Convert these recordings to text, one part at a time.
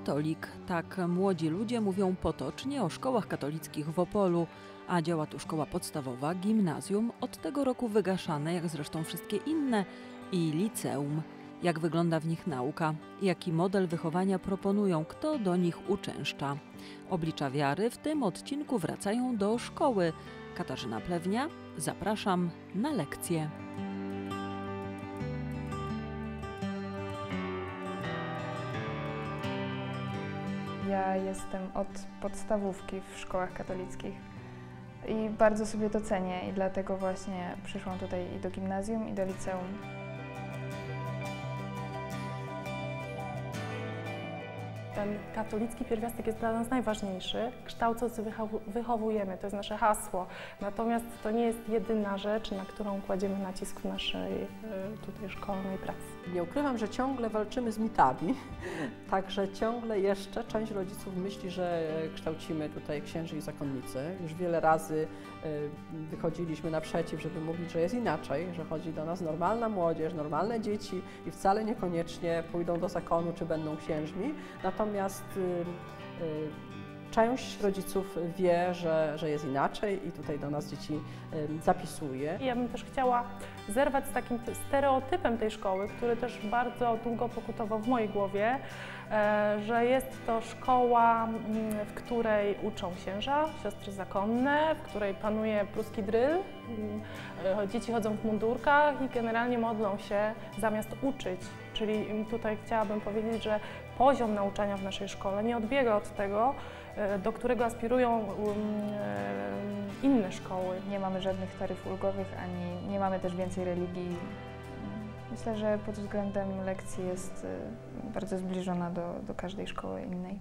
Katolik. Tak młodzi ludzie mówią potocznie o szkołach katolickich w Opolu, a działa tu szkoła podstawowa, gimnazjum, od tego roku wygaszane, jak zresztą wszystkie inne, i liceum. Jak wygląda w nich nauka? Jaki model wychowania proponują? Kto do nich uczęszcza? Oblicza wiary w tym odcinku wracają do szkoły. Katarzyna Plewnia, zapraszam na lekcję. Ja jestem od podstawówki w szkołach katolickich i bardzo sobie to cenię i dlatego właśnie przyszłam tutaj i do gimnazjum i do liceum. Ten katolicki pierwiastek jest dla nas najważniejszy. Kształcąc wychow- wychowujemy, to jest nasze hasło. Natomiast to nie jest jedyna rzecz, na którą kładziemy nacisk w naszej y, tutaj szkolnej pracy. Nie ukrywam, że ciągle walczymy z mitami, także ciągle jeszcze część rodziców myśli, że kształcimy tutaj księży i zakonnicy. Już wiele razy wychodziliśmy naprzeciw, żeby mówić, że jest inaczej, że chodzi do nas normalna młodzież, normalne dzieci i wcale niekoniecznie pójdą do zakonu czy będą księżmi. Natomiast y, y, część rodziców wie, że, że jest inaczej i tutaj do nas dzieci y, zapisuje. Ja bym też chciała zerwać z takim stereotypem tej szkoły, który też bardzo długo pokutował w mojej głowie, że jest to szkoła, mm, w której uczą księża, siostry zakonne, w której panuje pruski dryl, mm, e, dzieci chodzą w mundurkach i generalnie modlą się zamiast uczyć. Czyli tutaj chciałabym powiedzieć, że poziom nauczania w naszej szkole nie odbiega od tego, e, do którego aspirują um, e, inne szkoły. Nie mamy żadnych taryf ulgowych, ani nie mamy też więcej religii. Myślę, że pod względem lekcji jest y, bardzo zbliżona do, do każdej szkoły innej.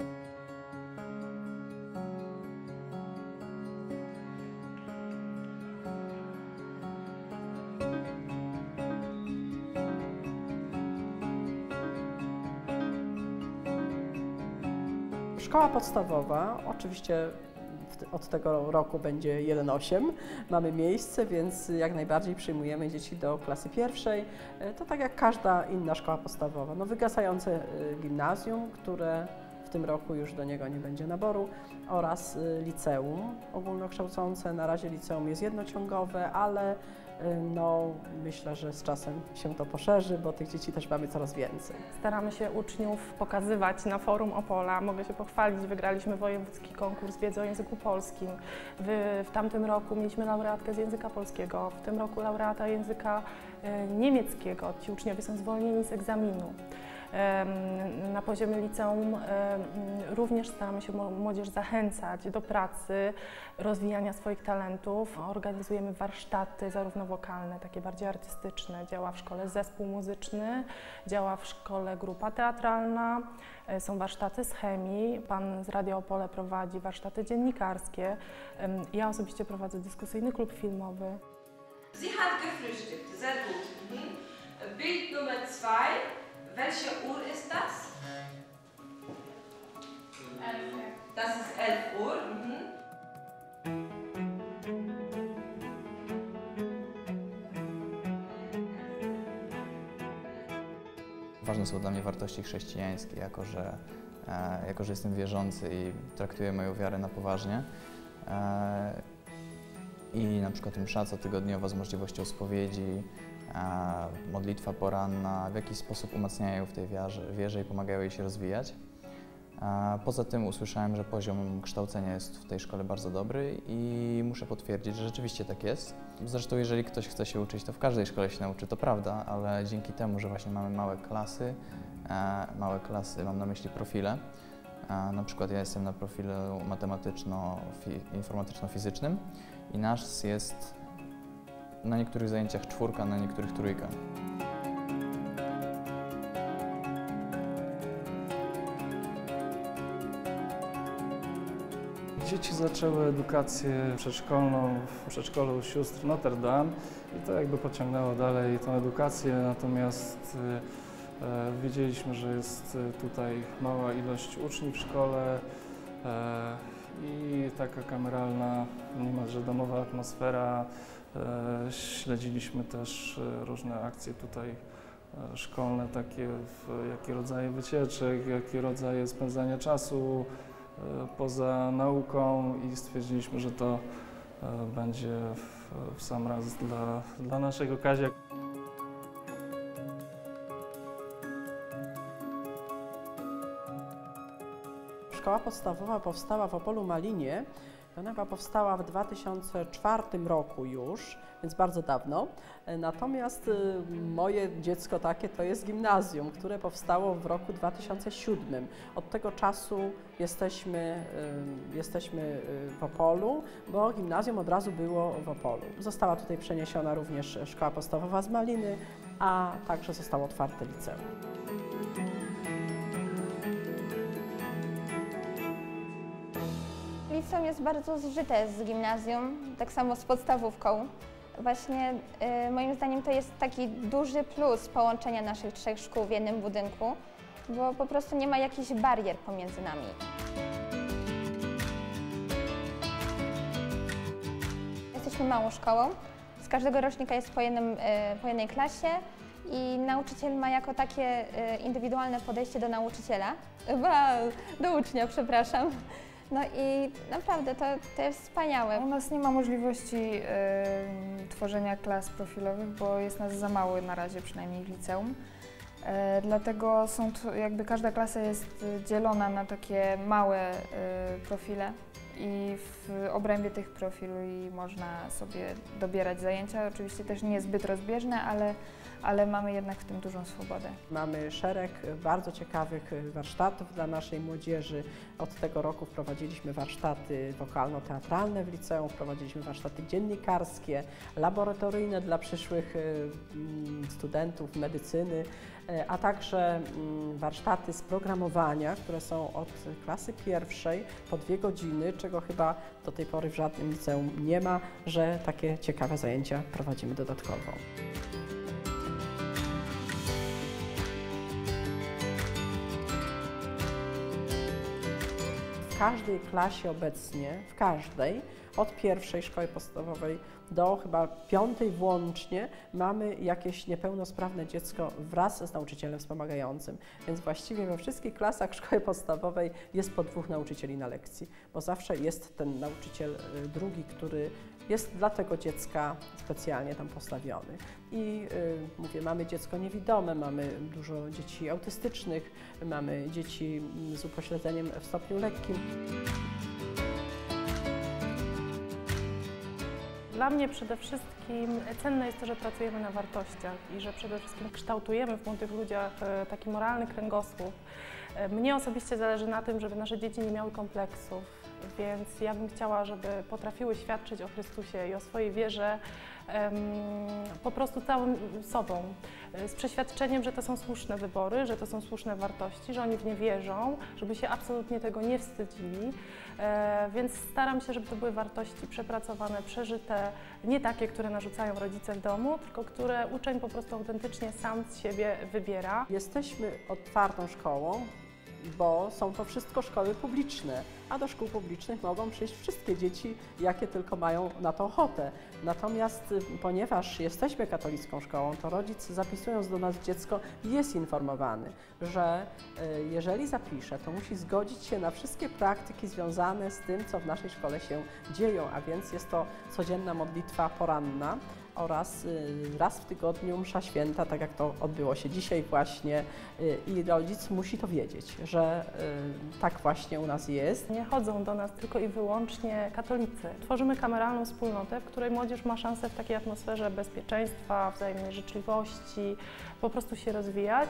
Szkoła podstawowa, oczywiście od tego roku będzie 1,8. Mamy miejsce, więc jak najbardziej przyjmujemy dzieci do klasy pierwszej. E, To tak jak każda inna szkoła podstawowa. No, wygasające e, gimnazjum, które w tym roku już do niego nie będzie naboru oraz e, liceum ogólnokształcące. Na razie liceum jest jednociągowe, ale no, myślę, że z czasem się to poszerzy, bo tych dzieci też mamy coraz więcej. Staramy się uczniów pokazywać na forum Opola. Mogę się pochwalić, wygraliśmy wojewódzki konkurs wiedzy o języku polskim. W, w tamtym roku mieliśmy laureatkę z języka polskiego, w tym roku laureata języka e, niemieckiego. Ci uczniowie są zwolnieni z egzaminu. Na poziomie liceum również staramy się młodzież zachęcać do pracy, rozwijania swoich talentów. Organizujemy warsztaty zarówno wokalne, takie bardziej artystyczne. Działa w szkole zespół muzyczny, działa w szkole grupa teatralna, e, są warsztaty z chemii. Pan z Radio Opole prowadzi warsztaty dziennikarskie. Ja osobiście prowadzę dyskusyjny klub filmowy. Sie hat gefrühstückt, sehr gut. Mhm. Bild Nummer zwei. Welche Uhr ist das? Das ist 11 Uhr. Mhm. Ważne są dla mnie wartości chrześcijańskie, jako że, e, jako że jestem wierzący i traktuję moją wiarę na poważnie. E, I na przykład msza cotygodniowa z możliwością spowiedzi, modlitwa poranna w jakiś sposób umacniają w tej wierze, wierze i pomagają jej się rozwijać. Poza tym usłyszałem, że poziom kształcenia jest w tej szkole bardzo dobry i muszę potwierdzić, że rzeczywiście tak jest. Zresztą jeżeli ktoś chce się uczyć, to w każdej szkole się nauczy, to prawda, ale dzięki temu, że właśnie mamy małe klasy, e, małe klasy, mam na myśli profile, e, na przykład ja jestem na profilu matematyczno-informatyczno-fizycznym i nasz jest na niektórych zajęciach czwórka, na niektórych trójka. Dzieci zaczęły edukację przedszkolną w przedszkolu sióstr Notre Dame i to jakby pociągnęło dalej tą edukację, natomiast y, e, wiedzieliśmy, że jest y, tutaj mała ilość uczniów w szkole e, i taka kameralna, niemalże domowa atmosfera. E, śledziliśmy też e, różne akcje tutaj e, szkolne, takie w, jakie rodzaje wycieczek, jakie rodzaje spędzania czasu poza nauką i stwierdziliśmy, że to będzie w, w sam raz dla, dla naszego Kazia. Szkoła podstawowa powstała w Opolu Malinie. Ona chyba powstała w 2004 roku już, więc bardzo dawno. Natomiast y, moje dziecko takie to jest gimnazjum, które powstało w roku 2007. Od tego czasu jesteśmy, y, jesteśmy y, w Opolu, bo gimnazjum od razu było w Opolu. Została tutaj przeniesiona również szkoła podstawowa z Maliny, a także zostało otwarte liceum. Liceum jest bardzo zżyte z gimnazjum, tak samo z podstawówką. Właśnie y, moim zdaniem to jest taki duży plus połączenia naszych trzech szkół w jednym budynku, bo po prostu nie ma jakichś barier pomiędzy nami. Jesteśmy małą szkołą. Z każdego rocznika jest po, jednym, y, po jednej klasie i nauczyciel ma jako takie y, indywidualne podejście do nauczyciela, do ucznia, przepraszam. No i naprawdę to, to jest wspaniałe. U nas nie ma możliwości y, tworzenia klas profilowych, bo jest nas za mało na razie, przynajmniej w liceum. E, dlatego są tu, jakby każda klasa jest y, dzielona na takie małe y, profile i w obrębie tych profili można sobie dobierać zajęcia. Oczywiście też nie zbyt rozbieżne, ale, ale mamy jednak w tym dużą swobodę. Mamy szereg bardzo ciekawych warsztatów dla naszej młodzieży. Od tego roku wprowadziliśmy warsztaty wokalno-teatralne w liceum, wprowadziliśmy warsztaty dziennikarskie, laboratoryjne dla przyszłych mm, studentów medycyny, y, a także mm, warsztaty z programowania, które są od klasy pierwszej po dwie godziny, czego chyba do tej pory w żadnym liceum nie ma, że takie ciekawe zajęcia prowadzimy dodatkowo. Każdej klasie obecnie, w każdej, od pierwszej szkoły podstawowej do chyba piątej włącznie, mamy jakieś niepełnosprawne dziecko wraz z nauczycielem wspomagającym. Więc właściwie we wszystkich klasach szkoły podstawowej jest po dwóch nauczycieli na lekcji, bo zawsze jest ten nauczyciel y, drugi, który jest dla tego dziecka specjalnie tam postawiony. I y, mówię, mamy dziecko niewidome, mamy dużo dzieci autystycznych, mamy dzieci mm, z upośledzeniem w stopniu lekkim. Dla mnie przede wszystkim cenne jest to, że pracujemy na wartościach i że przede wszystkim kształtujemy w młodych ludziach e, taki moralny kręgosłup. E, Mnie osobiście zależy na tym, żeby nasze dzieci nie miały kompleksów, więc ja bym chciała, żeby potrafiły świadczyć o Chrystusie i o swojej wierze po prostu całym sobą, e, z przeświadczeniem, że to są słuszne wybory, że to są słuszne wartości, że oni w nie wierzą, żeby się absolutnie tego nie wstydzili. E, więc staram się, żeby to były wartości przepracowane, przeżyte, nie takie, które narzucają rodzice w domu, tylko które uczeń po prostu autentycznie sam z siebie wybiera. Jesteśmy otwartą szkołą, bo są to wszystko szkoły publiczne, a do szkół publicznych mogą przyjść wszystkie dzieci, jakie tylko mają na to ochotę. Natomiast y, ponieważ jesteśmy katolicką szkołą, to rodzic zapisując do nas dziecko jest informowany, że y, jeżeli zapisze, to musi zgodzić się na wszystkie praktyki związane z tym, co w naszej szkole się dzieją, a więc jest to codzienna modlitwa poranna oraz y, raz w tygodniu msza święta, tak jak to odbyło się dzisiaj właśnie i rodzic musi to wiedzieć, że tak właśnie u nas jest. Nie chodzą do nas tylko i wyłącznie katolicy. Tworzymy kameralną wspólnotę, w której młodzież ma szansę w takiej atmosferze bezpieczeństwa, wzajemnej życzliwości, po prostu się rozwijać.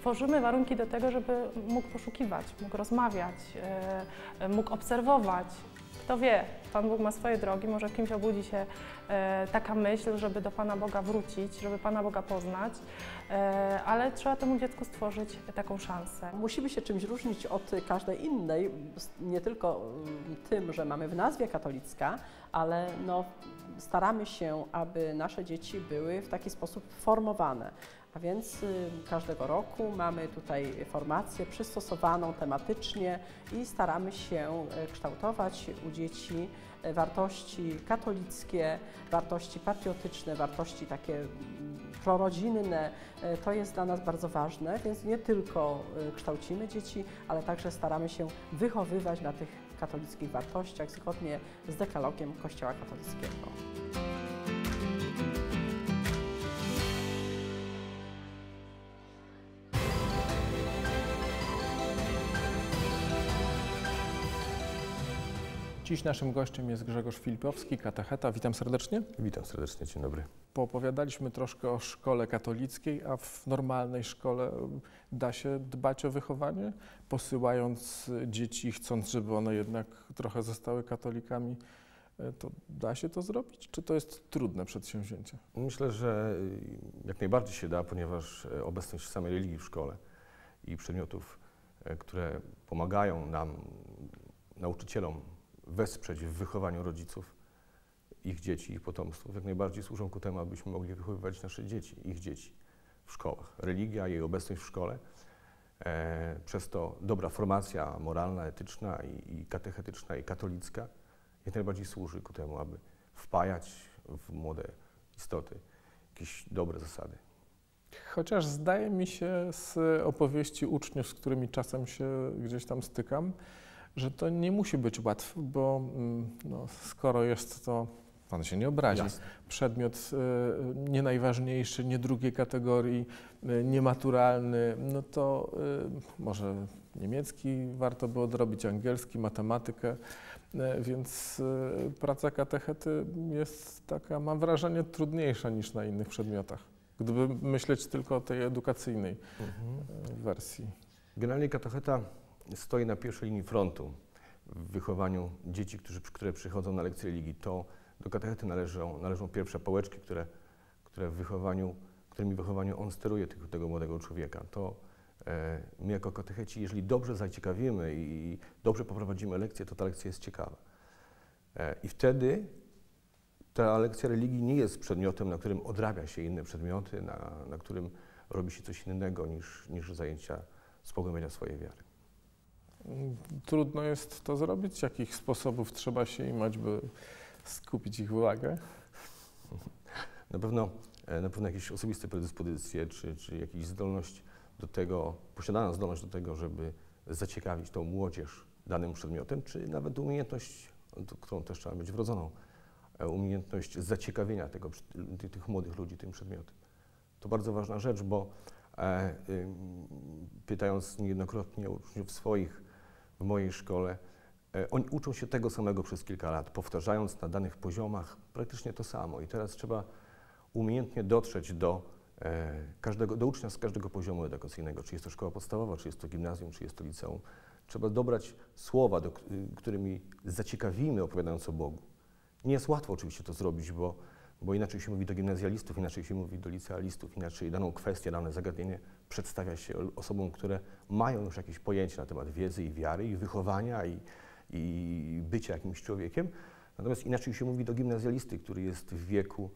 Tworzymy warunki do tego, żeby mógł poszukiwać, mógł rozmawiać, e, mógł obserwować. Kto wie, Pan Bóg ma swoje drogi, może w kimś obudzi się e, taka myśl, żeby do Pana Boga wrócić, żeby Pana Boga poznać, e, ale trzeba temu dziecku stworzyć taką szansę. Musimy się czymś różnić od każdej innej, nie tylko mm, tym, że mamy w nazwie katolicka, ale no, staramy się, aby nasze dzieci były w taki sposób formowane. A więc y, każdego roku mamy tutaj formację przystosowaną tematycznie i staramy się y, kształtować u dzieci y, wartości katolickie, wartości patriotyczne, wartości takie mm, prorodzinne. To jest dla nas bardzo ważne, więc nie tylko kształcimy dzieci, ale także staramy się wychowywać na tych katolickich wartościach zgodnie z dekalogiem Kościoła katolickiego. Dziś naszym gościem jest Grzegorz Filipowski, katecheta. Witam serdecznie. Witam serdecznie, dzień dobry. Poopowiadaliśmy troszkę o szkole katolickiej, a w normalnej szkole da się dbać o wychowanie, posyłając dzieci, chcąc, żeby one jednak trochę zostały katolikami. E, to da się to zrobić, czy to jest trudne przedsięwzięcie? Myślę, że jak najbardziej się da, ponieważ e, obecność samej religii w szkole i przedmiotów, e, które pomagają nam, nauczycielom, wesprzeć w wychowaniu rodziców, ich dzieci, ich potomstwa, jak najbardziej służą ku temu, abyśmy mogli wychowywać nasze dzieci, ich dzieci w szkołach. Religia, jej obecność w szkole, e, przez to dobra formacja moralna, etyczna i, i katechetyczna i katolicka jak najbardziej służy ku temu, aby wpajać w młode istoty jakieś dobre zasady. Chociaż zdaje mi się z opowieści uczniów, z którymi czasem się gdzieś tam stykam, że to nie musi być łatwe, bo mm, no, skoro jest to, pan się nie obrazi, Jasne. przedmiot y, nie najważniejszy, nie drugiej kategorii, y, niematuralny, no to y, może niemiecki warto by odrobić, angielski, matematykę, y, więc y, praca katechety jest taka, mam wrażenie, trudniejsza niż na innych przedmiotach. Gdyby myśleć tylko o tej edukacyjnej mhm. Y, wersji. Generalnie katecheta stoi na pierwszej linii frontu w wychowaniu dzieci, którzy, które przychodzą na lekcje religii. To do katechety należą, należą pierwsze pałeczki, które, które w wychowaniu, którymi wychowaniu on steruje tego, tego młodego człowieka. To e, my jako katecheci, jeżeli dobrze zaciekawimy i dobrze poprowadzimy lekcję, to ta lekcja jest ciekawa. E, I wtedy ta lekcja religii nie jest przedmiotem, na którym odrabia się inne przedmioty, na, na którym robi się coś innego niż, niż zajęcia z pogłębienia swojej wiary. Trudno jest to zrobić? Jakich sposobów trzeba się imać, by skupić ich uwagę? Na pewno, e, na pewno jakieś osobiste predyspozycje, czy, czy jakieś zdolność do tego, posiadana zdolność do tego, żeby zaciekawić tą młodzież danym przedmiotem, czy nawet umiejętność, którą też trzeba mieć wrodzoną, e, umiejętność zaciekawienia tego, tych młodych ludzi tym przedmiotem. To bardzo ważna rzecz, bo e, y, pytając niejednokrotnie uczniów swoich, w mojej szkole, e, oni uczą się tego samego przez kilka lat, powtarzając na danych poziomach praktycznie to samo. I teraz trzeba umiejętnie dotrzeć do e, każdego, do ucznia z każdego poziomu edukacyjnego, czy jest to szkoła podstawowa, czy jest to gimnazjum, czy jest to liceum. Trzeba dobrać słowa, do, którymi zaciekawimy opowiadając o Bogu. Nie jest łatwo oczywiście to zrobić, bo, bo inaczej się mówi do gimnazjalistów, inaczej się mówi do licealistów, inaczej daną kwestię, dane zagadnienie przedstawia się osobom, które mają już jakieś pojęcie na temat wiedzy i wiary, i wychowania, i, i bycia jakimś człowiekiem. Natomiast inaczej się mówi do gimnazjalisty, który jest w wieku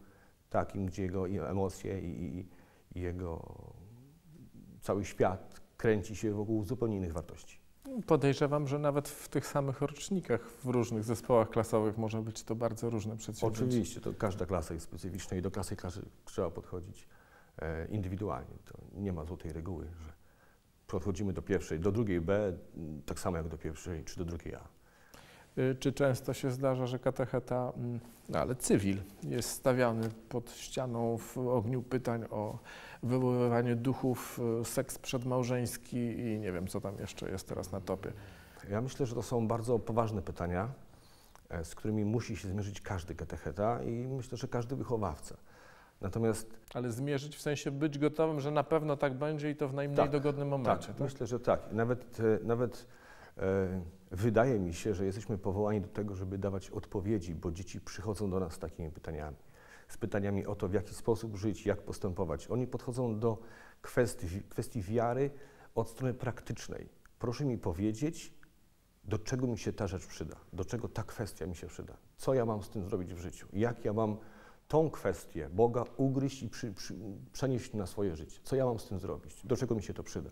takim, gdzie jego emocje i, i jego cały świat kręci się wokół zupełnie innych wartości. Podejrzewam, że nawet w tych samych rocznikach, w różnych zespołach klasowych może być to bardzo różne przedsięwzięcie. Oczywiście, to każda klasa jest specyficzna i do klasy klasy trzeba podchodzić indywidualnie. To nie ma złotej reguły, że podchodzimy do pierwszej, do drugiej B, tak samo jak do pierwszej czy do drugiej A. Y, czy często się zdarza, że katecheta, no ale cywil, jest stawiany pod ścianą w ogniu pytań o wywoływanie duchów, y, seks przedmałżeński i nie wiem, co tam jeszcze jest teraz na topie? Ja myślę, że to są bardzo poważne pytania, e, z którymi musi się zmierzyć każdy katecheta i myślę, że każdy wychowawca. Natomiast... Ale zmierzyć w sensie być gotowym, że na pewno tak będzie i to w najmniej tak, dogodnym momencie. Tak, tak, myślę, że tak. Nawet, e, nawet e, wydaje mi się, że jesteśmy powołani do tego, żeby dawać odpowiedzi, bo dzieci przychodzą do nas z takimi pytaniami. Z pytaniami o to, w jaki sposób żyć, jak postępować. Oni podchodzą do kwestii, kwestii wiary od strony praktycznej. Proszę mi powiedzieć, do czego mi się ta rzecz przyda, do czego ta kwestia mi się przyda, co ja mam z tym zrobić w życiu, jak ja mam tą kwestię Boga ugryźć i przy, przy, przenieść na swoje życie. Co ja mam z tym zrobić? Do czego mi się to przyda?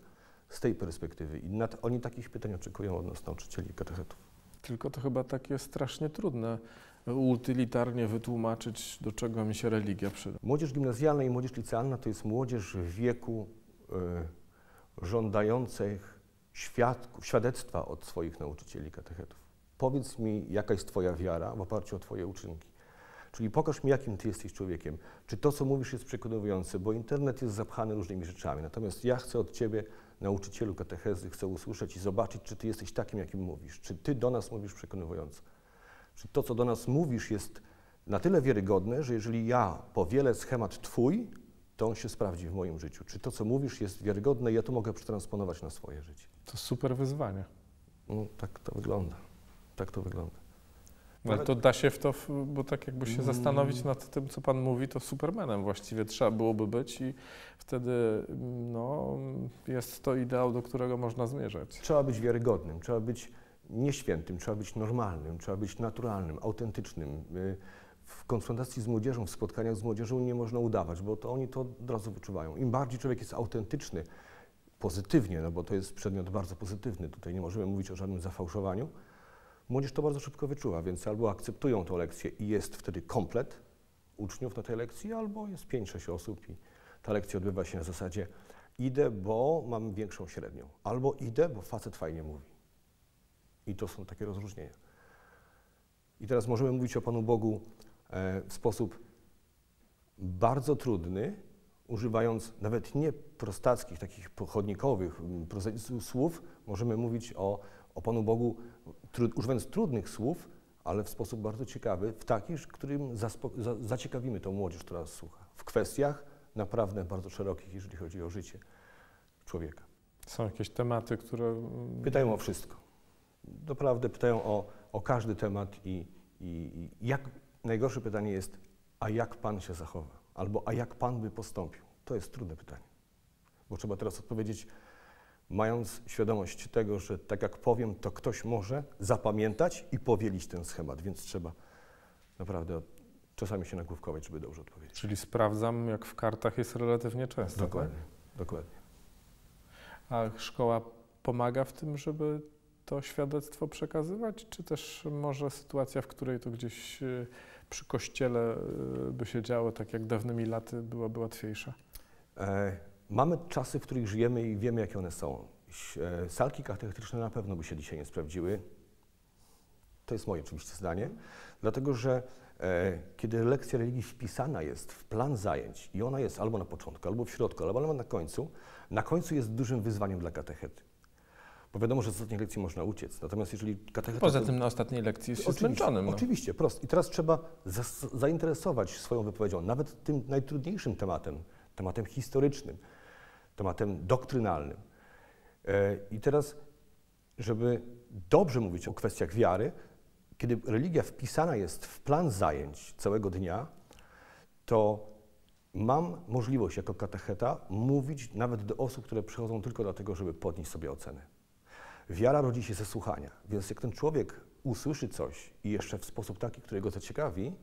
Z tej perspektywy. I nad, oni takich pytań oczekują od nas nauczycieli i katechetów. tylko to chyba takie strasznie trudne utylitarnie wytłumaczyć, do czego mi się religia przyda. Młodzież gimnazjalna i młodzież licealna to jest młodzież w wieku y, żądających świadków, świadectwa od swoich nauczycieli katechetów. Powiedz mi, jaka jest Twoja wiara w oparciu o Twoje uczynki. Czyli pokaż mi, jakim Ty jesteś człowiekiem. Czy to, co mówisz, jest przekonujące, bo internet jest zapchany różnymi rzeczami. Natomiast ja chcę od Ciebie, nauczycielu katechezy, chcę usłyszeć i zobaczyć, czy Ty jesteś takim, jakim mówisz. Czy Ty do nas mówisz przekonująco. Czy to, co do nas mówisz, jest na tyle wiarygodne, że jeżeli ja powielę schemat Twój, to on się sprawdzi w moim życiu. Czy to, co mówisz, jest wiarygodne i ja to mogę przetransponować na swoje życie. To super wyzwanie. No, tak to wygląda. Tak to wygląda. Ale to da się w to, bo tak jakby się zastanowić nad tym, co Pan mówi, to Supermanem właściwie trzeba byłoby być i wtedy no, jest to ideał, do którego można zmierzać. Trzeba być wiarygodnym, trzeba być nieświętym, trzeba być normalnym, trzeba być naturalnym, autentycznym. Y, w konfrontacji z młodzieżą, w spotkaniach z młodzieżą nie można udawać, bo to oni to od razu wyczuwają. Im bardziej człowiek jest autentyczny, pozytywnie, no bo to jest przedmiot bardzo pozytywny, tutaj nie możemy mówić o żadnym zafałszowaniu, młodzież to bardzo szybko wyczuwa, więc albo akceptują tę lekcję i jest wtedy komplet uczniów na tej lekcji, albo jest 5-6 osób i ta lekcja odbywa się na zasadzie idę, bo mam większą średnią, albo idę, bo facet fajnie mówi. I to są takie rozróżnienia. I teraz możemy mówić o Panu Bogu e, w sposób bardzo trudny, używając nawet nie prostackich, takich pochodnikowych słów, możemy mówić o, o Panu Bogu, trud, używając trudnych słów, ale w sposób bardzo ciekawy, w takich, którym za, zaciekawimy tą młodzież, która nas słucha. W kwestiach naprawdę bardzo szerokich, jeżeli chodzi o życie człowieka. Są jakieś tematy, które... Pytają o wszystko. Naprawdę pytają o, o każdy temat i, i, i jak, najgorsze pytanie jest, a jak Pan się zachowa? Albo a jak Pan by postąpił? To jest trudne pytanie, bo trzeba teraz odpowiedzieć, mając świadomość tego, że tak jak powiem, to ktoś może zapamiętać i powielić ten schemat, więc trzeba naprawdę czasami się nagłówkować, żeby dobrze odpowiedzieć. Czyli sprawdzam, jak w kartach jest relatywnie często. Dokładnie, tak? dokładnie. A szkoła pomaga w tym, żeby to świadectwo przekazywać, czy też może sytuacja, w której to gdzieś e, przy kościele e, by się działo, tak jak dawnymi laty, byłaby łatwiejsza? E, mamy czasy, w których żyjemy i wiemy, jakie one są. E, salki katechetyczne na pewno by się dzisiaj nie sprawdziły. To jest moje oczywiście zdanie, dlatego że e, kiedy lekcja religii wpisana jest w plan zajęć i ona jest albo na początku, albo w środku, albo na końcu, na końcu jest dużym wyzwaniem dla katechety. Bo wiadomo, że z ostatniej lekcji można uciec. Natomiast jeżeli katecheta... Poza tym na ostatniej lekcji jest się zmęczonym. No. Oczywiście, prost. I teraz trzeba za, zainteresować swoją wypowiedzią, nawet tym najtrudniejszym tematem, tematem historycznym, tematem doktrynalnym. E, I teraz, żeby dobrze mówić o kwestiach wiary, kiedy religia wpisana jest w plan zajęć całego dnia, to mam możliwość jako katecheta mówić nawet do osób, które przychodzą tylko dlatego, żeby podnieść sobie ocenę. Wiara rodzi się ze słuchania, więc jak ten człowiek usłyszy coś i jeszcze w sposób taki, który go zaciekawi,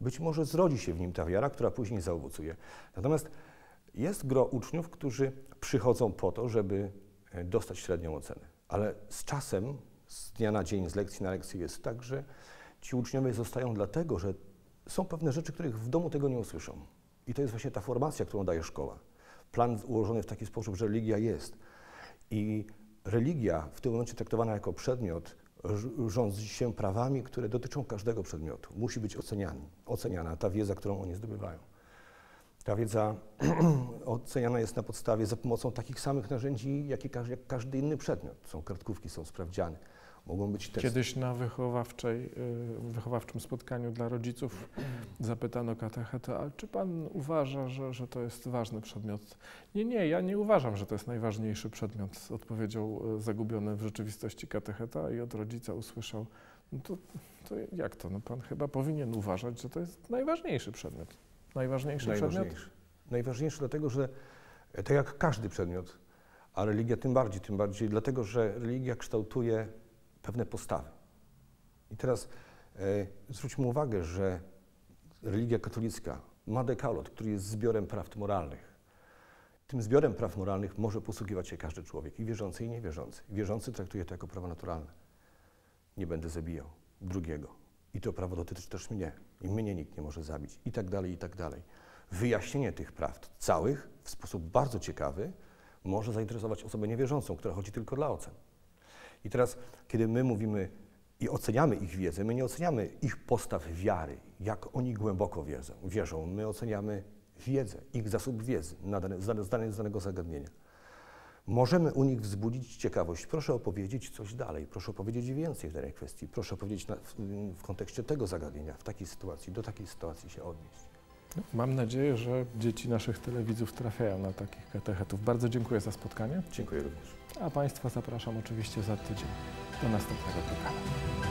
być może zrodzi się w nim ta wiara, która później zaowocuje. Natomiast jest gro uczniów, którzy przychodzą po to, żeby e, dostać średnią ocenę. Ale z czasem, z dnia na dzień, z lekcji na lekcję jest tak, że ci uczniowie zostają dlatego, że są pewne rzeczy, których w domu tego nie usłyszą. I to jest właśnie ta formacja, którą daje szkoła. Plan ułożony w taki sposób, że religia jest. I religia w tym momencie traktowana jako przedmiot rządzi się prawami, które dotyczą każdego przedmiotu. Musi być oceniany, oceniana ta wiedza, którą oni zdobywają. Ta wiedza oceniana jest na podstawie za pomocą takich samych narzędzi, jak, każdy, jak każdy inny przedmiot. Są kartkówki, są sprawdziane. Mogą być testy. Kiedyś na wychowawczej, y, wychowawczym spotkaniu dla rodziców zapytano katechetę, a czy pan uważa, że, że to jest ważny przedmiot? Nie, nie, ja nie uważam, że to jest najważniejszy przedmiot, odpowiedział y, zagubiony w rzeczywistości katecheta i od rodzica usłyszał, no to, to jak to, no pan chyba powinien uważać, że to jest najważniejszy przedmiot. Najważniejszy, najważniejszy. przedmiot? Najważniejszy dlatego, że tak jak każdy przedmiot, a religia tym bardziej, tym bardziej dlatego, że religia kształtuje pewne postawy. I teraz e, zwróćmy uwagę, że religia katolicka ma dekalot, który jest zbiorem praw moralnych. Tym zbiorem praw moralnych może posługiwać się każdy człowiek, i wierzący, i niewierzący. Wierzący traktuje to jako prawo naturalne. nie będę zabijał drugiego. I to prawo dotyczy też mnie. I mnie nikt nie może zabić. I tak dalej, i tak dalej. Wyjaśnienie tych prawd całych w sposób bardzo ciekawy może zainteresować osobę niewierzącą, która chodzi tylko dla ocen. I teraz, kiedy my mówimy i oceniamy ich wiedzę, my nie oceniamy ich postaw wiary, jak oni głęboko wierzą. wierzą. My oceniamy wiedzę, ich zasób wiedzy na dane, z danego, z danego zagadnienia. Możemy u nich wzbudzić ciekawość. Proszę opowiedzieć coś dalej, proszę opowiedzieć więcej w danej kwestii, proszę opowiedzieć na, w, w kontekście tego zagadnienia, w takiej sytuacji, do takiej sytuacji się odnieść. No, mam nadzieję, że dzieci naszych telewidzów trafiają na takich katechetów. Bardzo dziękuję za spotkanie, Dziękuję również. a Państwa zapraszam oczywiście za tydzień do następnego programu.